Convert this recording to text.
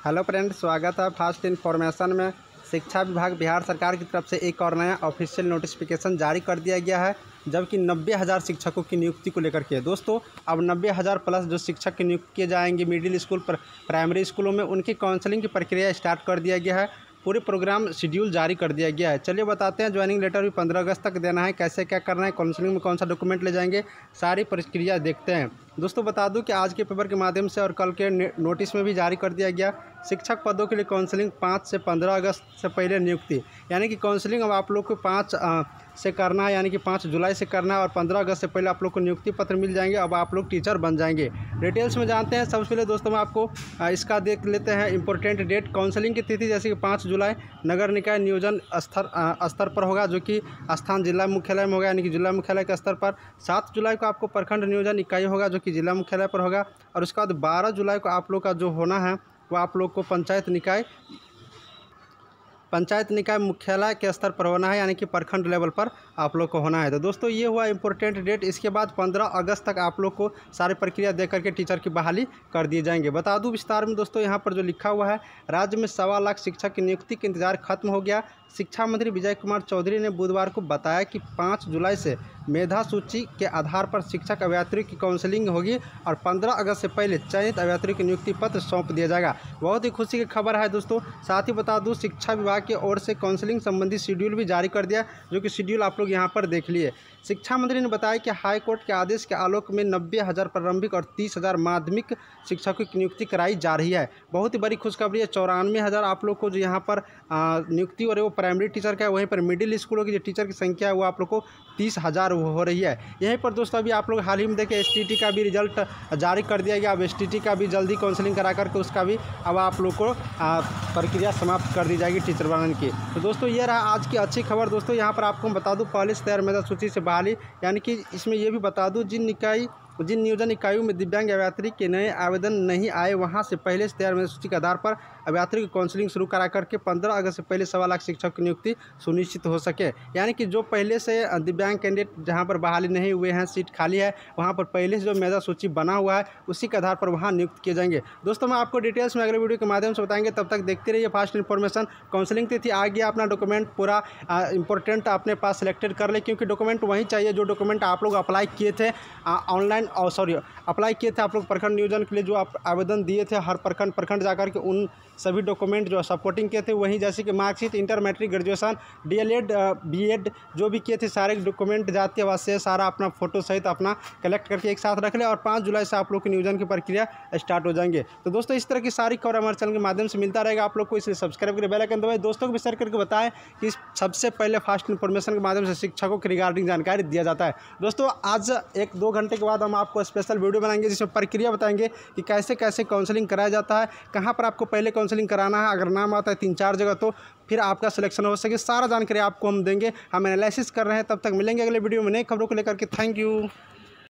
Hello friend स्वागत है fast information में। शिक्षा विभाग बिहार सरकार की तरफ़ से एक और नया ऑफिशियल नोटिफिकेशन जारी कर दिया गया है, जबकि नब्बे हज़ार शिक्षकों की नियुक्ति को लेकर के। दोस्तों, अब नब्बे हज़ार प्लस जो शिक्षक की नियुक्त किए जाएँगे मिडिल स्कूल, पर, प्राइमरी स्कूलों में, उनकी काउंसलिंग की प्रक्रिया स्टार्ट कर दिया गया है। पूरे प्रोग्राम शेड्यूल जारी कर दिया गया है। चलिए बताते हैं, ज्वाइनिंग लेटर भी पंद्रह अगस्त तक देना है, कैसे क्या करना है, काउंसलिंग में कौन सा डॉक्यूमेंट ले जाएँगे, सारी प्रक्रिया देखते हैं। दोस्तों, बता दूँ कि आज के पेपर के माध्यम से और कल के नोटिस में भी जारी कर दिया गया, शिक्षक पदों के लिए काउंसलिंग पाँच से पंद्रह अगस्त से पहले नियुक्ति। यानी कि काउंसलिंग अब आप लोग को पाँच से करना है, यानी कि पाँच जुलाई से करना है और पंद्रह अगस्त से पहले आप लोग को नियुक्ति पत्र मिल जाएँगे, अब आप लोग टीचर बन जाएँगे। डिटेल्स में जानते हैं, सबसे पहले दोस्तों, मैं आपको इसका देख लेते हैं इंपॉर्टेंट डेट काउंसलिंग की तिथि जैसे कि पाँच जुलाई, नगर निकाय नियोजन स्तर स्तर पर होगा, जो कि स्थान जिला मुख्यालय में होगा, यानी कि जिला मुख्यालय के स्तर पर। सात जुलाई को आपको प्रखंड नियोजन इकाई होगा, जो कि जिला मुख्यालय पर होगा और उसके बाद बारह जुलाई को आप लोग का जो होना है, वो आप लोग को पंचायत निकाय पंचायत निकाय मुख्यालय के स्तर पर होना है, यानी कि प्रखंड लेवल पर आप लोग को होना है। तो दोस्तों, ये हुआ इंपॉर्टेंट डेट इसके बाद 15 अगस्त तक आप लोग को सारी प्रक्रिया दे करके टीचर की बहाली कर दिए जाएँगे। बता दूँ विस्तार में दोस्तों, यहाँ पर जो लिखा हुआ है, राज्य में सवा लाख शिक्षक की नियुक्ति का इंतज़ार खत्म हो गया। शिक्षा मंत्री विजय कुमार चौधरी ने बुधवार को बताया कि पाँच जुलाई से मेधा सूची के आधार पर शिक्षक अभ्यात्रियों की काउंसलिंग होगी और 15 अगस्त से पहले चयनित अभ्यात्रियों की नियुक्ति पत्र सौंप दिया जाएगा। बहुत ही खुशी की खबर है दोस्तों। साथ ही बता दूँ, शिक्षा विभाग की ओर से काउंसलिंग संबंधी शेड्यूल भी जारी कर दिया, जो कि शेड्यूल आप लोग यहाँ पर देख लिए। शिक्षा मंत्री ने बताया कि हाईकोर्ट के आदेश के आलोक में नब्बे हज़ार प्रारंभिक और तीस हज़ार माध्यमिक शिक्षकों की नियुक्ति कराई जा रही है। बहुत ही बड़ी खुशखबरी है। चौरानवे हज़ार आप लोग को जो यहाँ पर नियुक्ति और वो प्राइमरी टीचर का है। वहीं पर मिडिल स्कूलों की जो टीचर की संख्या है, वो आप लोग को तीस हज़ार हो रही है। यहीं पर दोस्तों अभी आप लोग हाल ही में देखें एस का भी रिज़ल्ट जारी कर दिया गया। अब एस का भी जल्दी काउंसलिंग करा करके उसका भी अब आप लोग को प्रक्रिया समाप्त कर दी जाएगी टीचर बनने की। तो दोस्तों ये रहा आज की अच्छी खबर। दोस्तों यहाँ पर आपको बता दूँ, पहले से तैयार मेधा सूची से बहाली, यानी कि इसमें यह भी बता दूँ, जिन निकाय जिन नियोजन इकाइयों में दिव्यांग अभ्यात्री के नए आवेदन नहीं आए, वहाँ से पहले से तैयार सूची के आधार पर अभ्यात्री की काउंसलिंग शुरू करा करके पंद्रह अगस्त से पहले सवा लाख शिक्षक की नियुक्ति सुनिश्चित हो सके। यानी कि जो पहले से दिव्यांग कैंडिडेट जहाँ पर बहाली नहीं हुए हैं, सीट खाली है, वहाँ पर पहले से जो मेधा सूची बना हुआ है, उसी के आधार पर वहाँ नियुक्त किए जाएँगे। दोस्तों, मैं आपको डिटेल्स में अगले वीडियो के माध्यम से बताएँगे। तब तक देखते रहिए फास्ट इन्फॉर्मेशन काउंसलिंग तिथि। आ गया अपना डॉक्यूमेंट पूरा इंपॉर्टेंट अपने पास सिलेक्टेड कर ले, क्योंकि डॉक्यूमेंट वहीं चाहिए, जो डॉक्यूमेंट आप लोग अप्लाई किए थे ऑनलाइन सॉरी अप्लाई किए थे आप लोग प्रखंड नियोजन के लिए जो आप आवेदन दिए थे हर प्रखंड प्रखंड जाकर के उन सभी डॉक्यूमेंट जो सपोर्टिंग किए थे, वहीं जैसे कि marksheet inter matric graduation D L Ed B Ed जो भी किए थे सारे डॉक्यूमेंट जाते वास्ते सारा अपना फ़ोटो सहित अपना कलेक्ट करके एक साथ रख ले और पाँच जुलाई से आप लोग की नियोजन की प्रक्रिया स्टार्ट हो जाएँगे। तो दोस्तों, इस तरह की सारी खबर हमारे चैनल के माध्यम से मिलता रहेगा। आप लोग को इसलिए सब्सक्राइब करें बेलाइकन दबाए। दोस्तों, को भी शेयर करके बताएँ कि सबसे पहले फास्ट इन्फॉर्मेशन के माध्यम से शिक्षकों के रिगार्डिंग जानकारी दिया जाता है। दोस्तों, आज एक दो घंटे के बाद हम आपको स्पेशल वीडियो बनाएँगे, जिसमें प्रक्रिया बताएँगे कि कैसे कैसे काउंसलिंग कराया जाता है, कहाँ पर आपको पहले काउंसलिंग कराना है, अगर नाम आता है तीन चार जगह तो फिर आपका सिलेक्शन हो सके। सारा जानकारी आपको हम देंगे, हम एनालिसिस कर रहे हैं, तब तक मिलेंगे अगले वीडियो में नई खबरों को लेकर के। Thank you